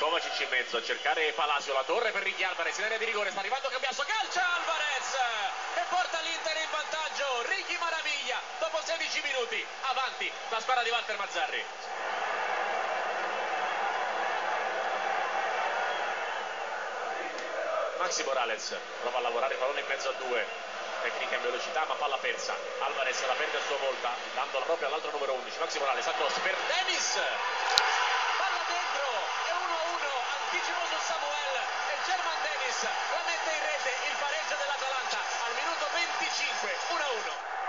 Kovacic in mezzo a cercare Palacio, la torre per Ricky Alvarez in area di rigore, sta arrivando Cambiasso, calcia Alvarez! E porta l'Inter in vantaggio, Ricky Maraviglia dopo 16 minuti, avanti la squadra di Walter Mazzarri. Maxi Morales prova a lavorare pallone in mezzo a due tecnica in velocità ma palla persa. Alvarez la perde a sua volta dandola proprio all'altro numero 11 Maxi Morales a cross per Dennis palla dentro e 1-1 anticipo Samuel e German Dennis la mette in rete il pareggio dell'Atalanta al minuto 25 1-1